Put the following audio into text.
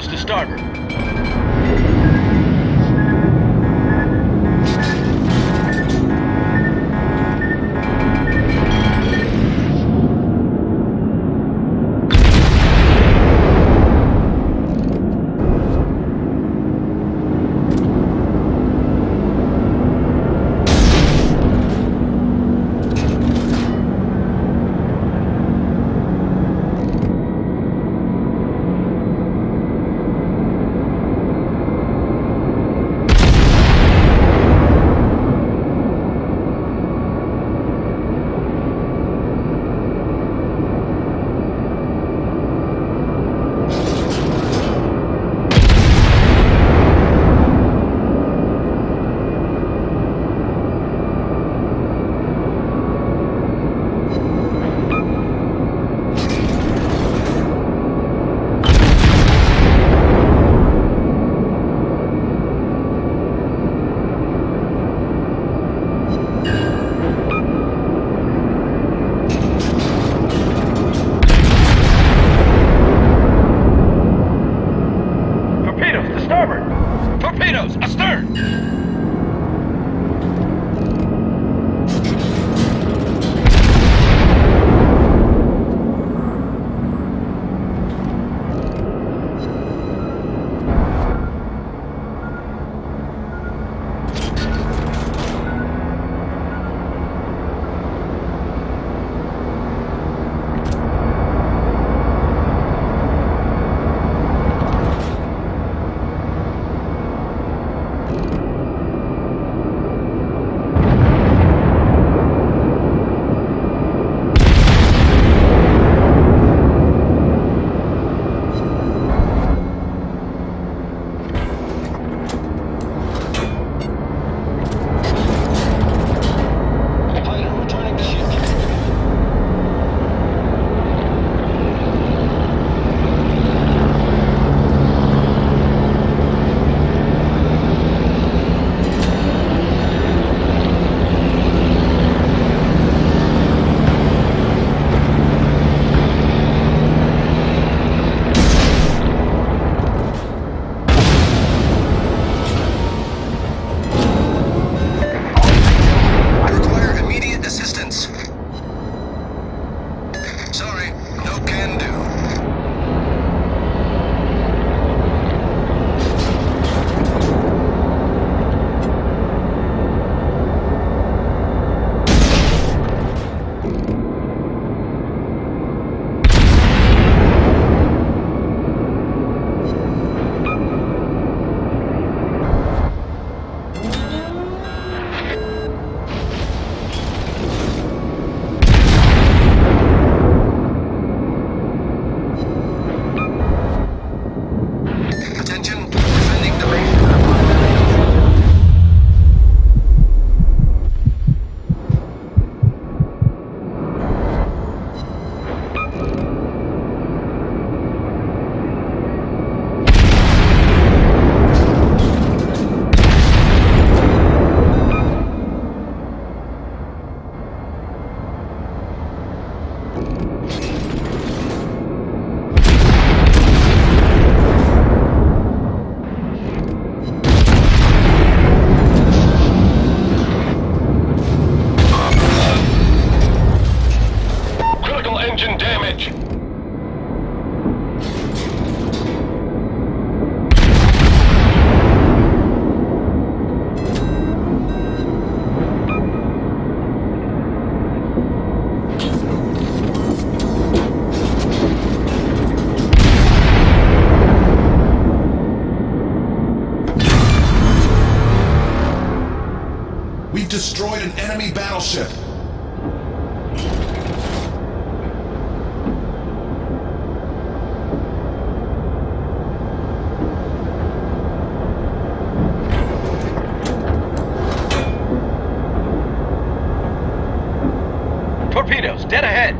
Torpedoes to starboard. Enemy battleship. Torpedoes, dead ahead.